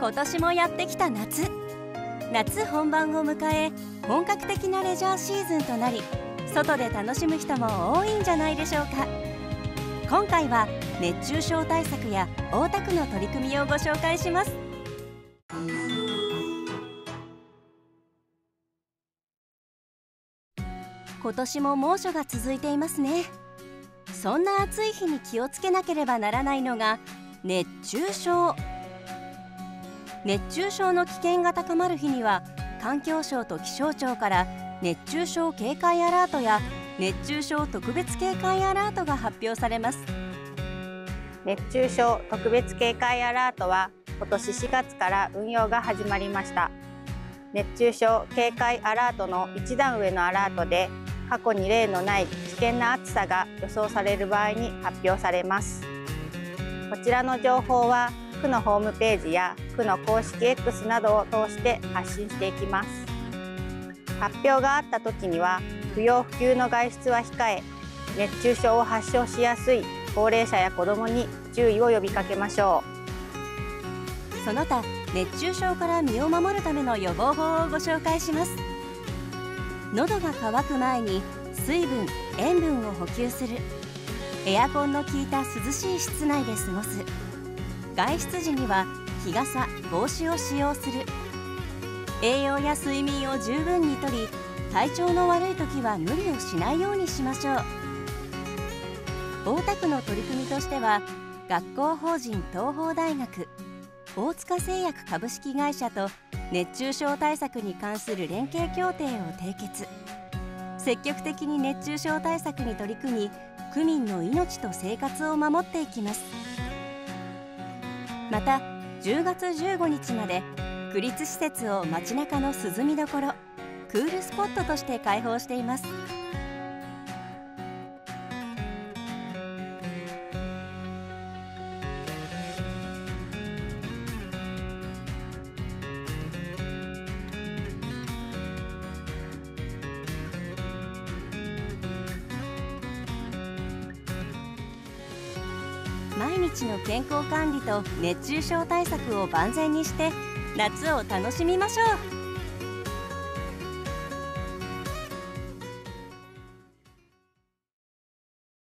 今年もやってきた夏。夏本番を迎え本格的なレジャーシーズンとなり外で楽しむ人も多いんじゃないでしょうか。今回は熱中症対策や大田区の取り組みをご紹介します。今年も猛暑が続いていますね。そんな暑い日に気をつけなければならないのが熱中症。熱中症の危険が高まる日には環境省と気象庁から熱中症警戒アラートや熱中症特別警戒アラートが発表されます。熱中症特別警戒アラートは今年4月から運用が始まりました。熱中症警戒アラートの一段上のアラートで過去に例のない危険な暑さが予想される場合に発表されます。こちらの情報は区のホームページや区の公式 X などを通して発信していきます。発表があった時には不要不急の外出は控え熱中症を発症しやすい高齢者や子どもに注意を呼びかけましょう。その他熱中症から身を守るための予防法をご紹介します。喉が渇く前に水分塩分を補給する。エアコンの効いた涼しい室内で過ごす。外出時には日傘帽子を使用する。栄養や睡眠を十分にとり体調の悪い時は無理をしないようにしましょう。大田区の取り組みとしては学校法人東邦大学大塚製薬株式会社と熱中症対策に関する連携協定を締結。積極的に熱中症対策に取り組み区民の命と生活を守っていきます。また10月15日まで区立施設を街中の涼みどころクールスポットとして開放しています。毎日の健康管理と熱中症対策を万全にして夏を楽しみましょう。